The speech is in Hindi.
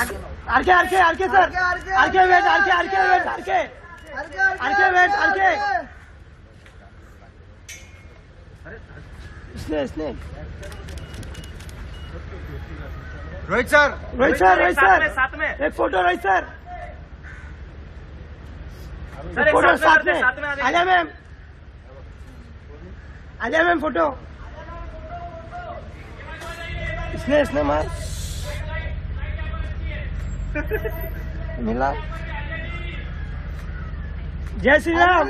R K R K R K sir R K wait R K R K wait R K R K wait R K इसने इसने Rohit sir Rohit sir Rohit sir साथ में एक फ़ोटो रोहित सर सर एक फ़ोटो साथ में आ आजा मैम आजा मैम फ़ोटो इसने इसने मार Mila. Jai Sri Ram.